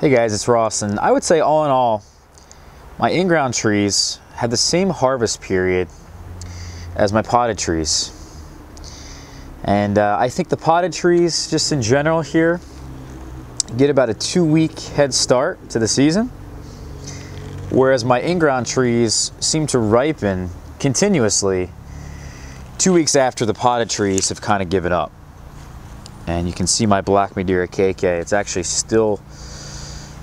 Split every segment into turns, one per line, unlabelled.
Hey guys, it's Ross, and I would say all in all, my in-ground trees had the same harvest period as my potted trees. And uh, I think the potted trees, just in general here, get about a two week head start to the season. Whereas my in-ground trees seem to ripen continuously two weeks after the potted trees have kind of given up. And you can see my Black Madeira KK, it's actually still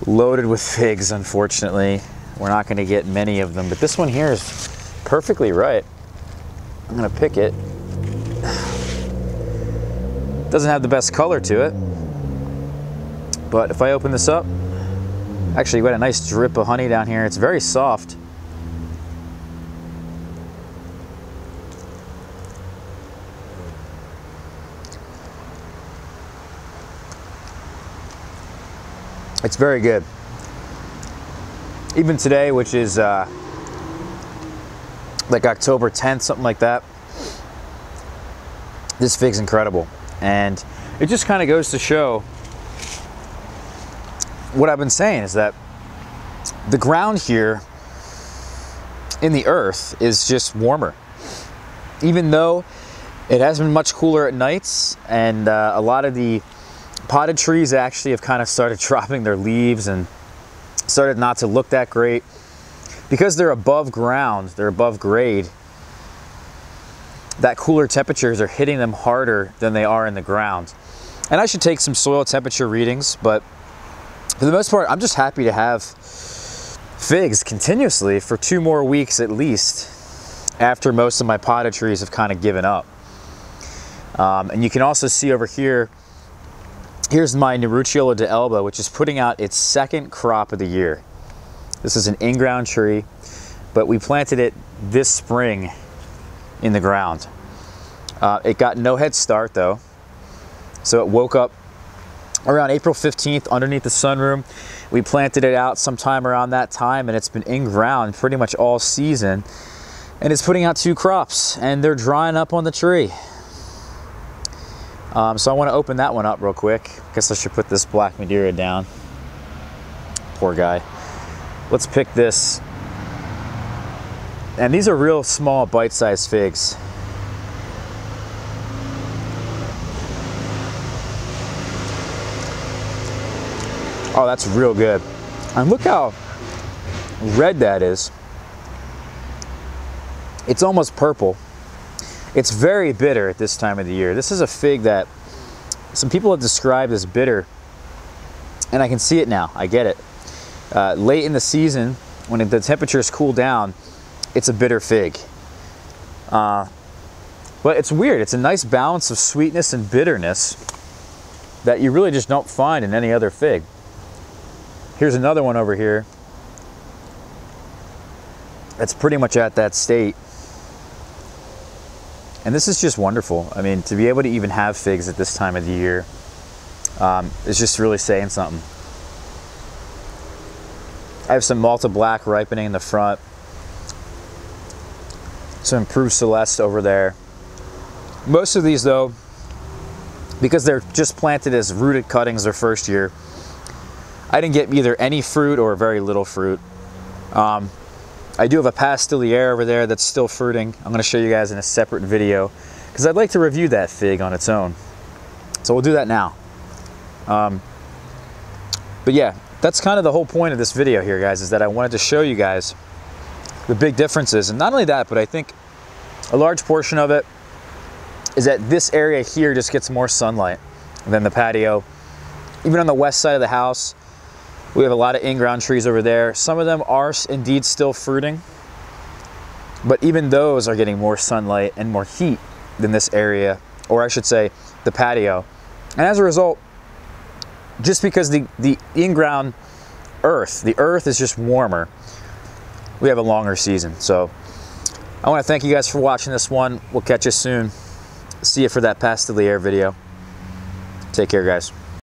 loaded with figs, unfortunately. We're not gonna get many of them, but this one here is perfectly right. I'm gonna pick it. Doesn't have the best color to it, but if I open this up, actually we got a nice drip of honey down here. It's very soft. It's very good. Even today, which is uh, like October 10th, something like that, this fig's incredible. And it just kind of goes to show what I've been saying is that the ground here in the earth is just warmer. Even though it has been much cooler at nights and uh, a lot of the potted trees actually have kind of started dropping their leaves and started not to look that great. Because they're above ground, they're above grade, that cooler temperatures are hitting them harder than they are in the ground. And I should take some soil temperature readings, but for the most part, I'm just happy to have figs continuously for two more weeks at least after most of my potted trees have kind of given up. Um, and you can also see over here, Here's my Nerucciola Elba, which is putting out its second crop of the year. This is an in-ground tree, but we planted it this spring in the ground. Uh, it got no head start though. So it woke up around April 15th underneath the sunroom. We planted it out sometime around that time and it's been in ground pretty much all season. And it's putting out two crops and they're drying up on the tree. Um, so I want to open that one up real quick. Guess I should put this Black Madeira down. Poor guy. Let's pick this. And these are real small bite-sized figs. Oh, that's real good. And look how red that is. It's almost purple. It's very bitter at this time of the year. This is a fig that some people have described as bitter, and I can see it now. I get it. Uh, late in the season, when the temperatures cool down, it's a bitter fig. Uh, but it's weird. It's a nice balance of sweetness and bitterness that you really just don't find in any other fig. Here's another one over here that's pretty much at that state. And this is just wonderful. I mean, to be able to even have figs at this time of the year um, is just really saying something. I have some Malta Black ripening in the front. Some improved Celeste over there. Most of these though, because they're just planted as rooted cuttings their first year, I didn't get either any fruit or very little fruit. Um, I do have a pastiliere over there that's still fruiting. I'm going to show you guys in a separate video because I'd like to review that fig on its own. So we'll do that now. Um, but yeah, that's kind of the whole point of this video here, guys, is that I wanted to show you guys the big differences. And not only that, but I think a large portion of it is that this area here just gets more sunlight than the patio. Even on the west side of the house, we have a lot of in-ground trees over there. Some of them are indeed still fruiting, but even those are getting more sunlight and more heat than this area, or I should say the patio. And as a result, just because the, the in-ground earth, the earth is just warmer, we have a longer season. So I want to thank you guys for watching this one. We'll catch you soon. See you for that pastiliere video. Take care, guys.